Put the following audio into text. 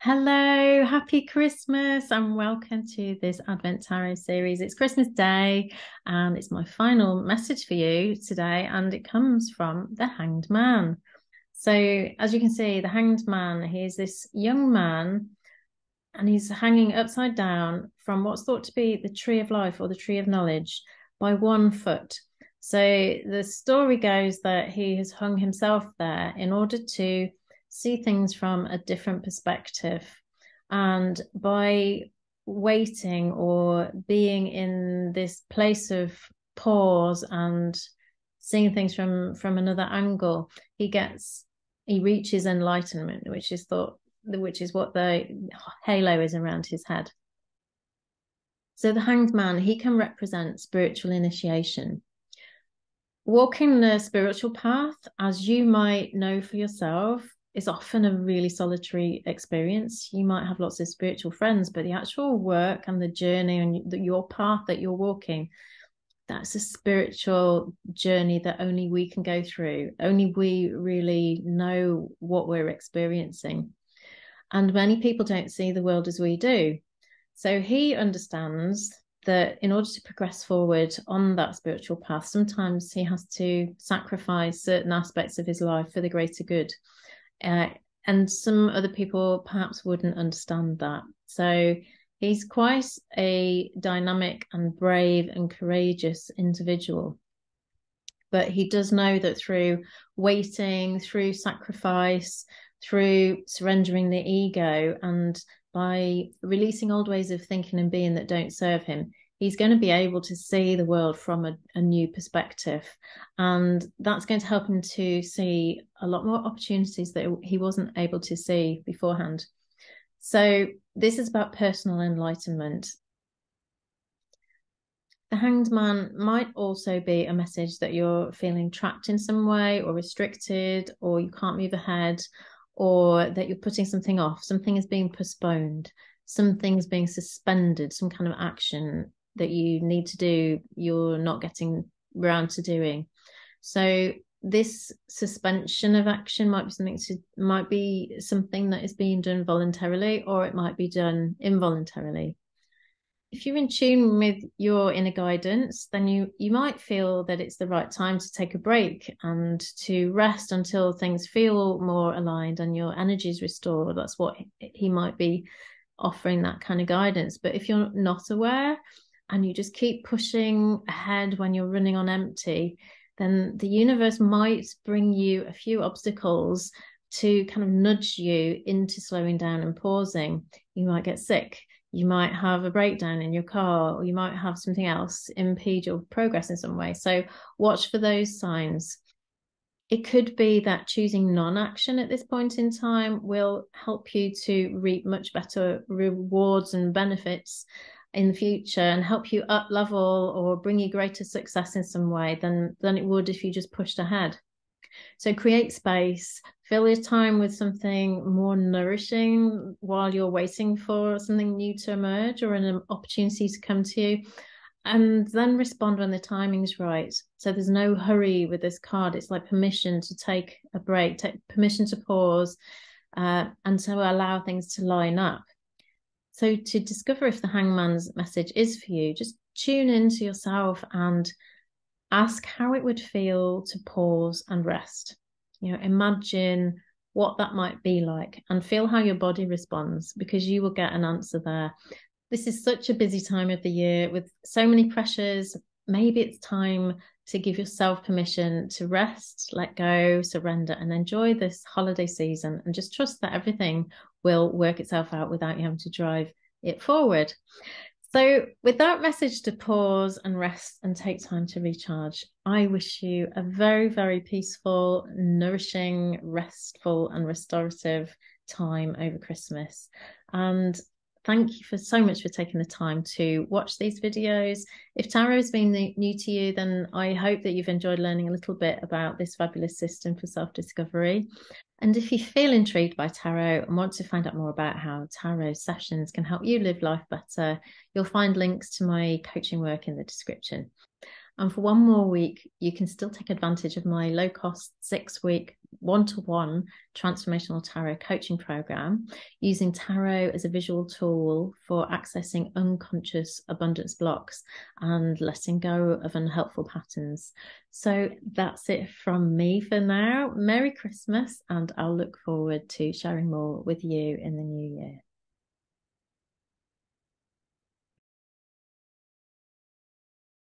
Hello, happy Christmas, and welcome to this Advent Tarot series. It's Christmas Day, and it's my final message for you today, and it comes from the Hanged Man. So, as you can see, the Hanged Man, he is this young man, and he's hanging upside down from what's thought to be the tree of life or the tree of knowledge by one foot. So, the story goes that he has hung himself there in order to see things from a different perspective. And by waiting or being in this place of pause and seeing things from from another angle, he gets he reaches enlightenment, which is thought which is what the halo is around his head. So the hanged man, he can represent spiritual initiation. Walking the spiritual path, as you might know for yourself, is often a really solitary experience. You might have lots of spiritual friends, but the actual work and the journey and the, your path that you're walking, that's a spiritual journey that only we can go through. Only we really know what we're experiencing. And many people don't see the world as we do. So he understands that in order to progress forward on that spiritual path, sometimes he has to sacrifice certain aspects of his life for the greater good. Uh, and some other people perhaps wouldn't understand that. So he's quite a dynamic and brave and courageous individual. But he does know that through waiting, through sacrifice, through surrendering the ego, and by releasing old ways of thinking and being that don't serve him, he's going to be able to see the world from a, a, new perspective. And that's going to help him to see a lot more opportunities that he wasn't able to see beforehand. So this is about personal enlightenment. The hanged man might also be a message that you're feeling trapped in some way or restricted or you can't move ahead or that you're putting something off. Something is being postponed. Something's being suspended some kind of action that you need to do you're not getting around to doing. So this suspension of action might be something to might be something that is being done voluntarily or it might be done involuntarily. If you're in tune with your inner guidance then you you might feel that it's the right time to take a break and to rest until things feel more aligned and your energy is restored. That's what he might be offering that kind of guidance. But if you're not aware and you just keep pushing ahead when you're running on empty, then the universe might bring you a few obstacles to kind of nudge you into slowing down and pausing. You might get sick. You might have a breakdown in your car, or you might have something else impede your progress in some way. So, watch for those signs. It could be that choosing non action at this point in time will help you to reap much better rewards and benefits in the future and help you up level or bring you greater success in some way than than it would if you just pushed ahead. So create space fill your time with something more nourishing while you're waiting for something new to emerge or an opportunity to come to you and then respond when the timing's right. So there's no hurry with this card. It's like permission to take a break take permission to pause uh, and to allow things to line up so, to discover if the hangman's message is for you, just tune into yourself and ask how it would feel to pause and rest. You know, imagine what that might be like and feel how your body responds because you will get an answer there. This is such a busy time of the year with so many pressures. Maybe it's time to give yourself permission to rest, let go, surrender, and enjoy this holiday season and just trust that everything will work itself out without you having to drive it forward. So, with that message to pause and rest and take time to recharge, I wish you a very, very peaceful, nourishing, restful, and restorative time over Christmas. And thank you for so much for taking the time to watch these videos. If tarot has been new to you, then I hope that you've enjoyed learning a little bit about this fabulous system for self discovery. And if you feel intrigued by tarot and want to find out more about how tarot sessions can help you live life better, you'll find links to my coaching work in the description. And for one more week, you can still take advantage of my low cost six week one to one transformational tarot coaching program using tarot as a visual tool for accessing unconscious abundance blocks and letting go of unhelpful patterns. So that's it from me for now. Merry Christmas, and I'll look forward to sharing more with you in the new year.